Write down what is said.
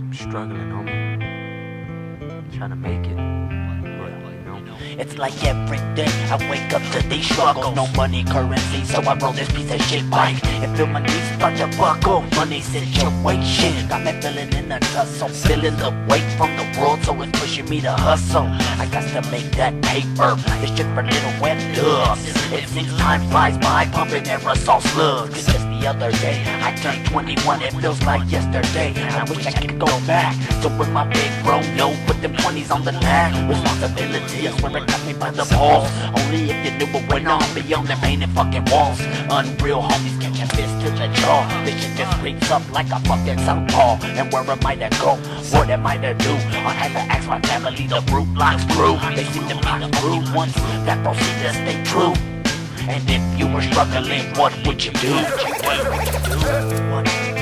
I'm struggling, homie. Trying to make it. It's like every day I wake up to these struggles. No money, currency, so I roll this piece of shit bike And feel my knees start to buckle. Money situation. Got me feeling in a tussle. Feeling the weight from the world So it's pushing me to hustle. I got to make that paper. It's just for little wet dubs It seems time flies by Pumping aerosol slugs other day. I turned 21 It feels like yesterday. I wish I could go back. So with my big bro No, put them 20s on the lag Responsibility I swear it got me by the balls. Only if you knew what went on Beyond the painted fucking walls. Unreal homies catching fists to the jaw. This shit just creeps up like a fucking southpaw And where am I to go? What am I to do? I had to ask my family the brute locks crew They seem to be the rude ones That proceed to stay true and if you were struggling, what would you do? What would you do? What